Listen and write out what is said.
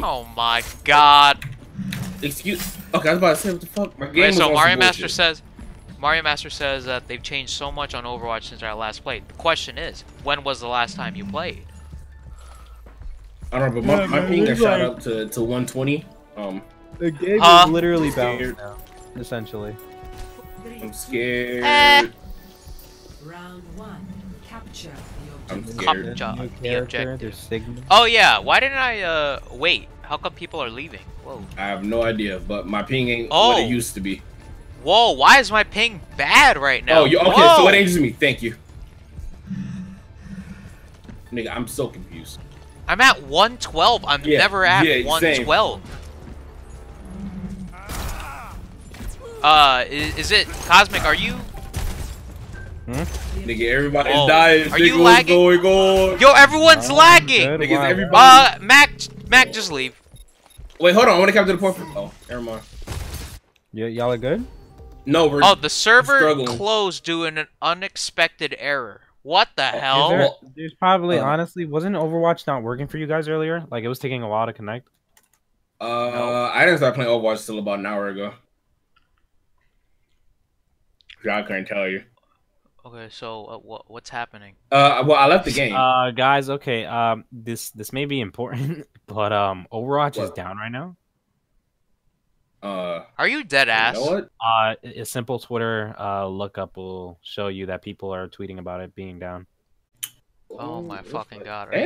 Oh my god. Excuse. Okay, I was about to say what the fuck. My game Wait, was so on some Mario Master bullshit. says Mario Master says that they've changed so much on Overwatch since I last played. The question is, when was the last time you played? I don't know, but my, Yeah, my man, ping got it's shot like- up to, to 120. Um, The game Huh? is literally Scared. balanced now, essentially. I'm scared. Eh. Round one. Capture the I'm scared. Cop job, New the character, objective. there's Sigma. Oh yeah, why didn't I uh wait? How come people are leaving? Whoa. I have no idea, but my ping ain't Oh. what it used to be. Whoa, why is my ping bad right now? oh, you okay? Whoa. So it ages me. Thank you. Nigga, I'm so confused. I'm at 112. I'm Yeah, never at yeah, same. 112. Uh, is, is it Cosmic? Are you? Nigga, everybody's Whoa. dying. Are Nigga, you what's lagging? going on? Yo, everyone's Oh, lagging. good. Niggas, Wow. everybody. Uh, Mac, Mac, just leave. Wait, hold on. I want to capture the point. For... Oh, never mind. Y- y'all are good? No, we're. Oh, the server struggling. closed due to an unexpected error. What the Is hell? there- there's probably, uh, honestly, wasn't Overwatch not working for you guys earlier? Like, it was taking a while to connect. Uh, I didn't start playing Overwatch till about an hour ago. Yeah, I couldn't tell you. Okay, so uh, what what's happening? Uh, well, I left the game. Uh, guys, okay, um, this this may be important, but um, Overwatch is down right now. Uh, Are you dead ass? you know what? Uh, a simple Twitter uh lookup will show you that people are tweeting about it being down. Oh my fucking god! Hey,